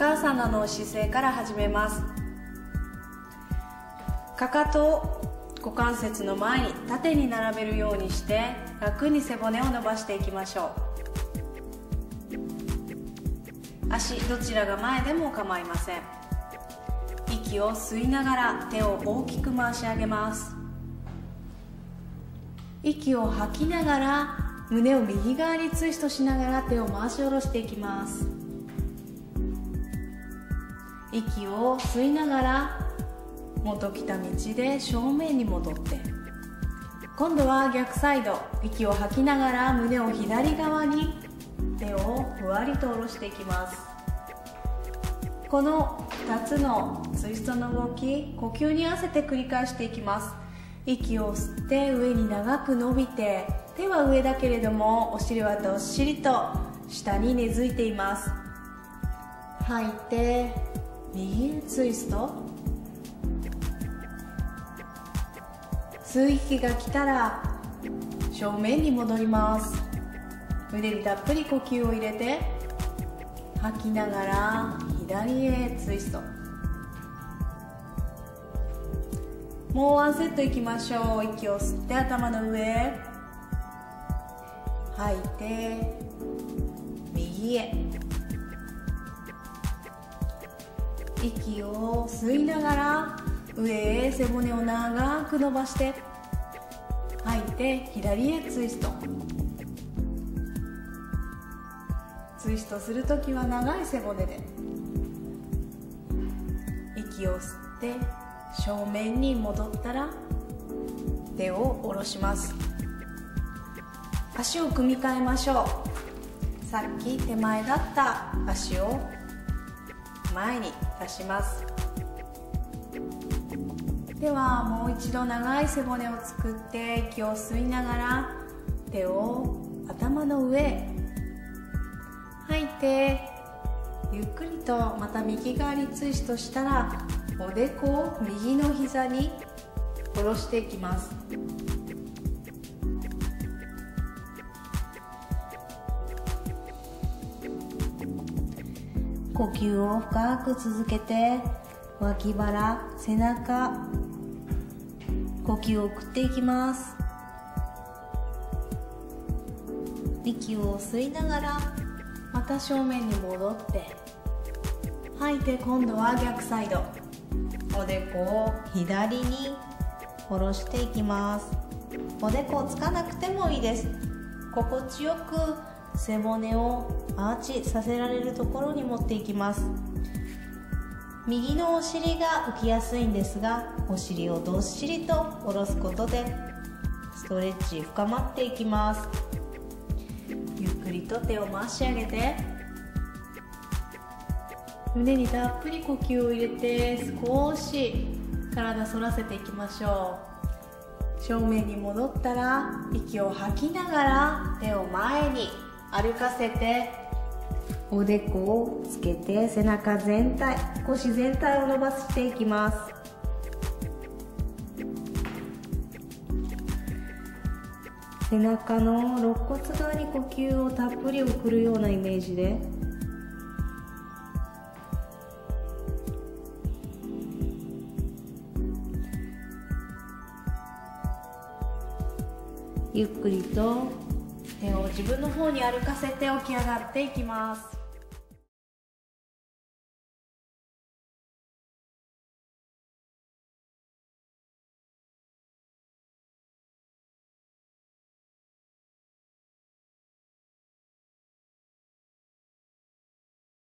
深さなの姿勢から始めます。かかとを股関節の前に縦に並べるようにして楽に背骨を伸ばしていきましょう。足どちらが前でも構いません。息を吸いながら手を大きく回し上げます。息を吐きながら胸を右側にツイストしながら手を回し下ろしていきます。息を吸いながら元来た道で正面に戻って。今度は逆サイド。息を吐きながら胸を左側に手をふわりと下ろしていきます。この2つのツイストの動き呼吸に合わせて繰り返していきます。息を吸って上に長く伸びて手は上だけれどもお尻はどっしりと下に根付いています。吐いて右へツイスト？吸う息が来たら正面に戻ります。腕にたっぷり呼吸を入れて吐きながら左へツイスト。もうワンセットいきましょう。息を吸って頭の上。吐いて右へ。息を吸いながら上へ背骨を長く伸ばして吐いて左へツイスト。ツイストする時は長い背骨で息を吸って正面に戻ったら手を下ろします。足を組み替えましょう。さっき手前だった足を前に。出します。ではもう一度長い背骨を作って息を吸いながら手を頭の上吐いてゆっくりとまた右側にツイストしたらおでこを右の膝に下ろしていきます。呼吸を深く続けて脇腹背中呼吸を送っていきます。息を吸いながらまた正面に戻って吐いて今度は逆サイド。おでこを左に下ろしていきます。おでこをつかなくてもいいです。心地よく背骨をアーチさせられるところに持っていきます。右のお尻が浮きやすいんですがお尻をどっしりと下ろすことでストレッチ深まっていきます。ゆっくりと手を回し上げて胸にたっぷり呼吸を入れて少し体反らせていきましょう。正面に戻ったら息を吐きながら手を前に。歩かせておでこをつけて背中全体腰全体を伸ばしていきます。背中の肋骨側に呼吸をたっぷり送るようなイメージで。ゆっくりと手を自分の方に歩かせて起き上がっていきます。